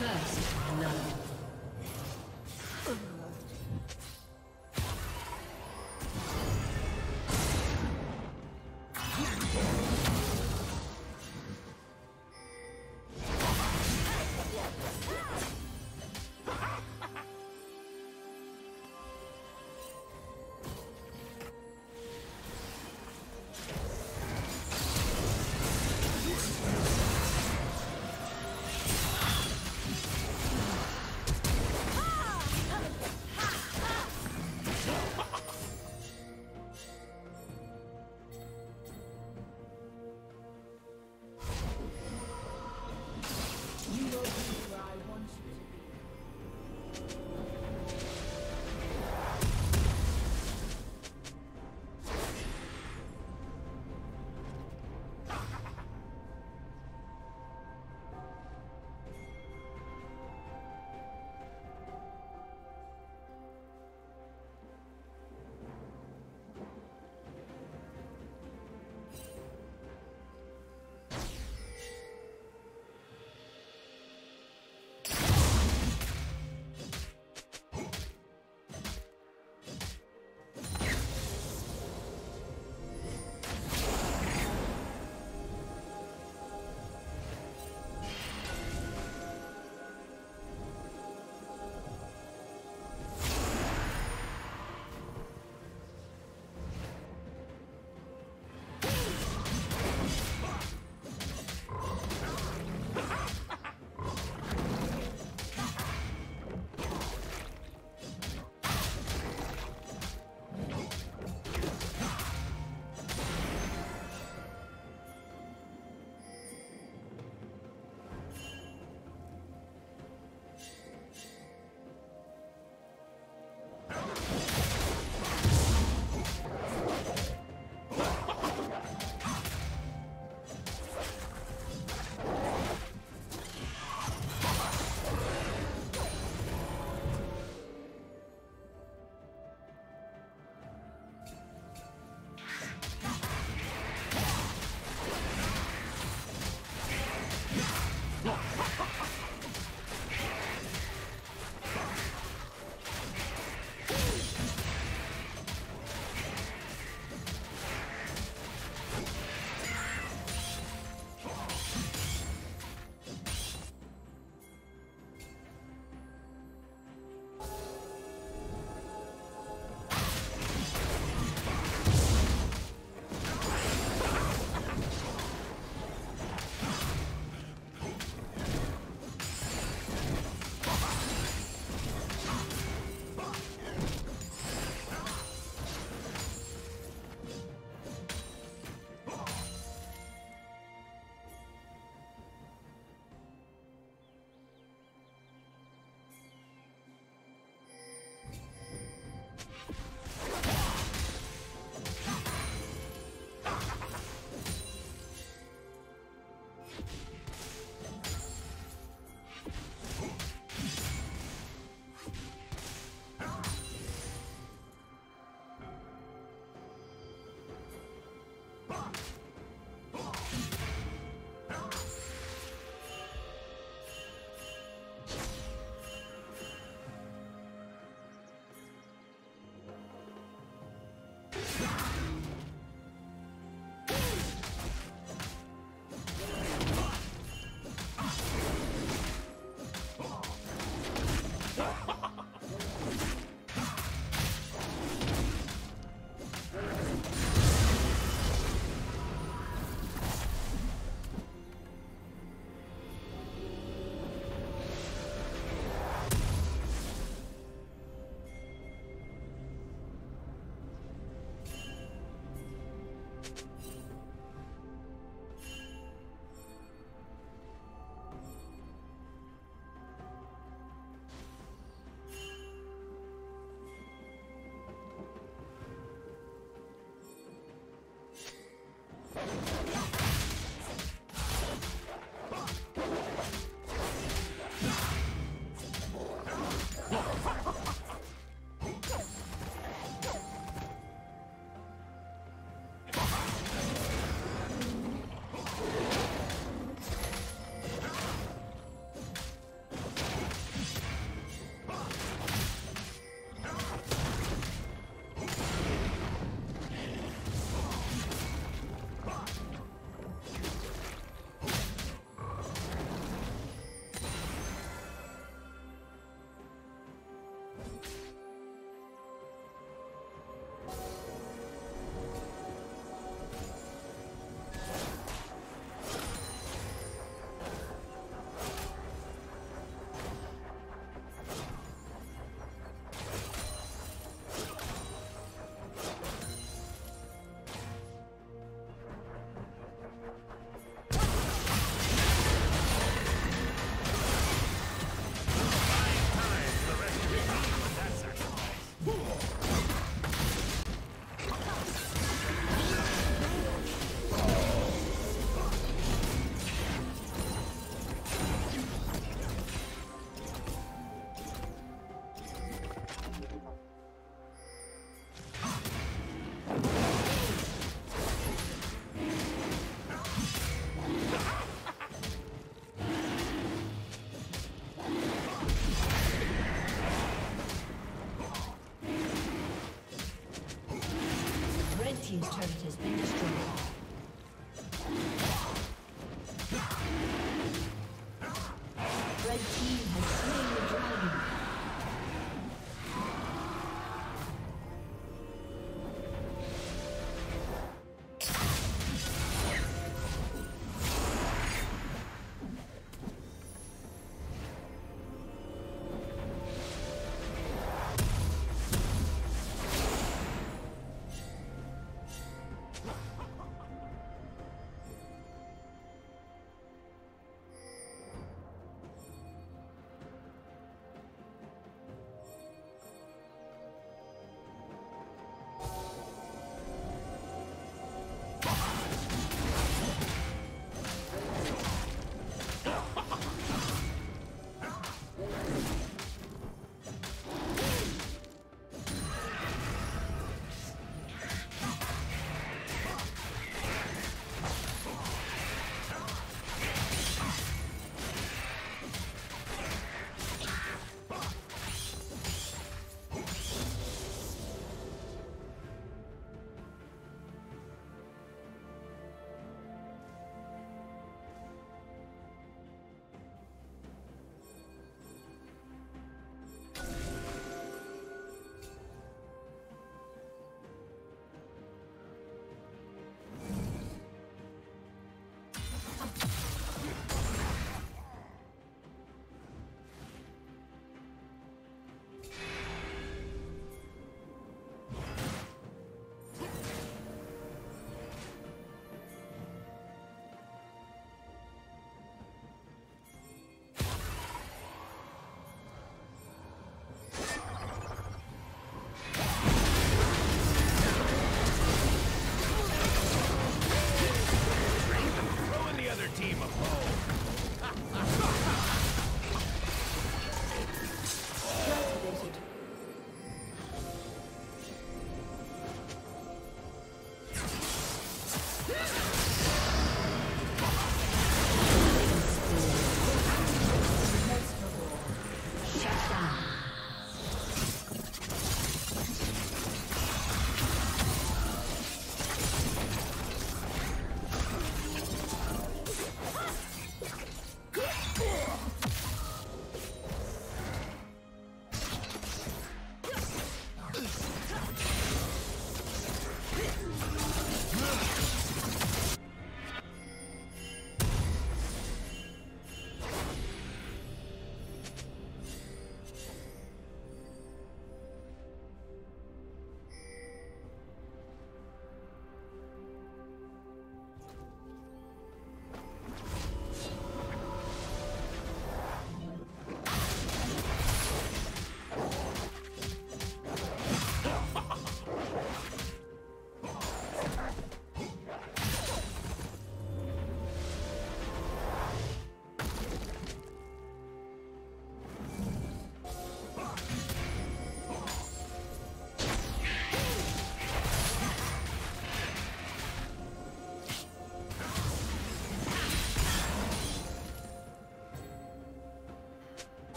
First, none. has slain.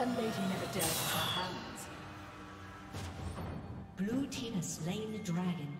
A lady never dares her hands. Blue team has slain the dragon.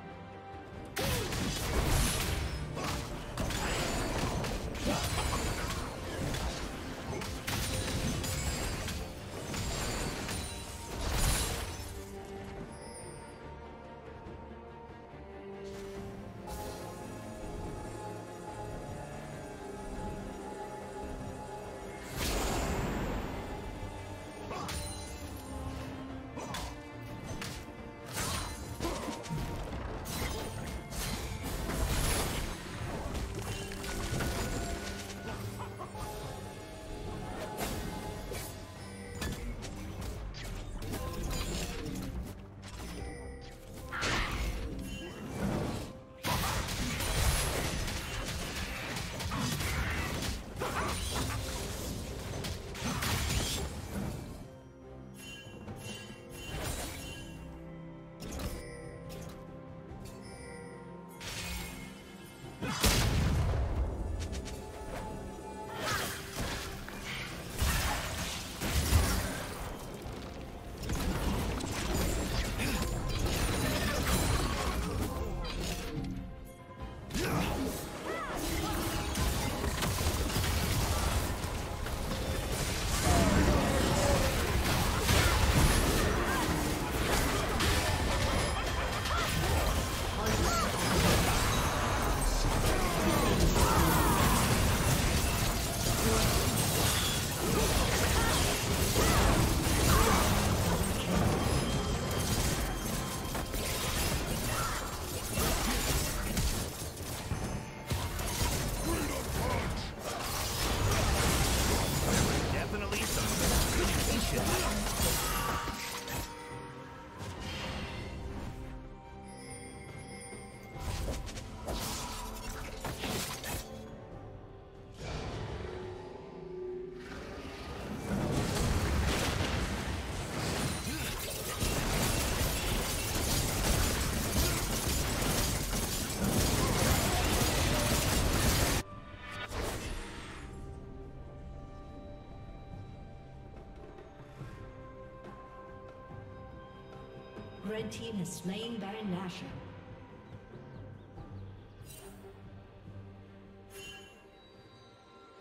Team has slain Baron Nashor.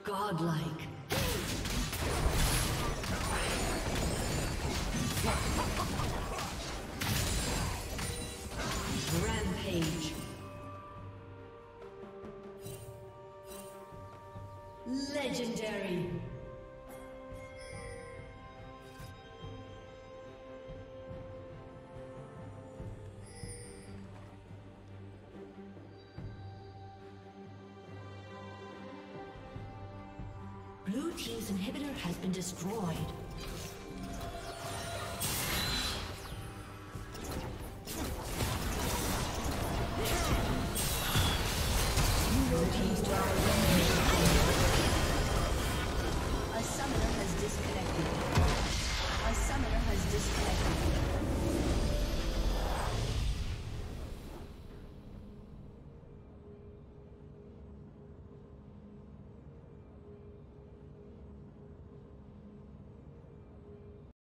Godlike. Rampage. Legendary. destroyed.